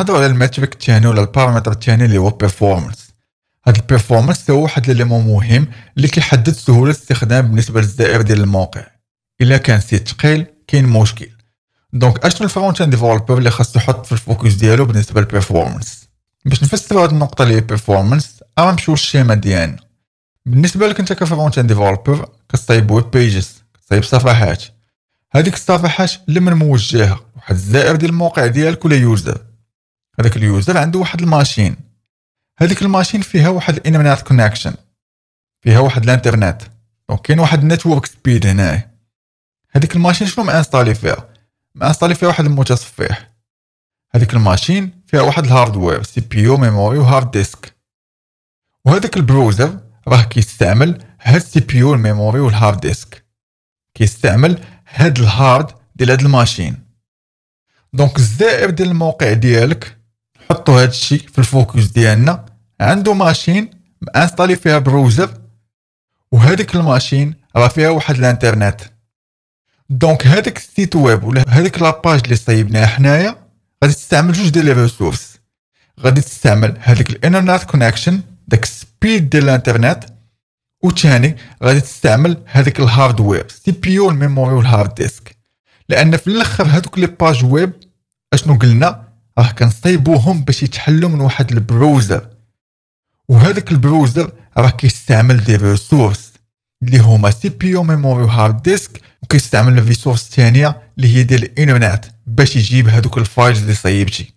نهضروا على ال metric الثاني ولا البارامتر الثاني اللي هو performance هاد ال performance هو واحد l'élément مهم اللي كيحدد سهولة الاستخدام بالنسبة للزائر ديال الموقع. إلا كان site ثقيل كاين مشكل. donc اشنو ال front-end developer اللي خاصو يحط في ال focus ديالو بالنسبة لل performance باش نفسروا هاد النقطة اللي هي performance اما نمشيو لل schéma ديالنا. بالنسبة لك أنت ك front-end developer كتصايب web pages كتصايب صفحات. هذيك الصفحات لمن موجهة واحد الزائر ديال الموقع ديالك ولا user هذاك ال user عنده واحد ال machine. هذيك ال machine فيها واحد ال internet connection فيها واحد الإنترنت. donc كاين واحد ال network speed هنا هذيك ال machine شنو مأنستالي فيها؟ مأنستالي فيها واحد المتصفح. هذيك ال machine فيها واحد ال hardware CPU memory و hard disk وهذاك ال browser راه كيستعمل هاد ال CPU ال memory وال hard disk كيستعمل هاد ال hard ديال هاد ال machine. donc الزائر ديال الموقع ديالك نحطو هاد الشيء في ال focus ديالنا. عنده machine installé فيها browser وهذيك ال machine راه فيها واحد الانترنت. donc هذاك ال site web ولا هذيك la page اللي صايبناها حنايا غادي تستعمل جوج ديال les ressources. غادي تستعمل هذيك ال internet connection داك ال speed ديال الانترنت وثاني غادي تستعمل هذاك ال hardware CPU ال memory وال hard disk لأن في الأخر هذوك les pages web أشنو قلنا؟ راه كنصايبوهم باش يتحلوا من واحد ال browser وهذاك ال browser راه كيستعمل des ressources اللي هما CPU memory و hard disk وكيستعمل ال ressource الثانية اللي هي ديال الإنترنت باش يجيب هذوك ال files اللي صايبتي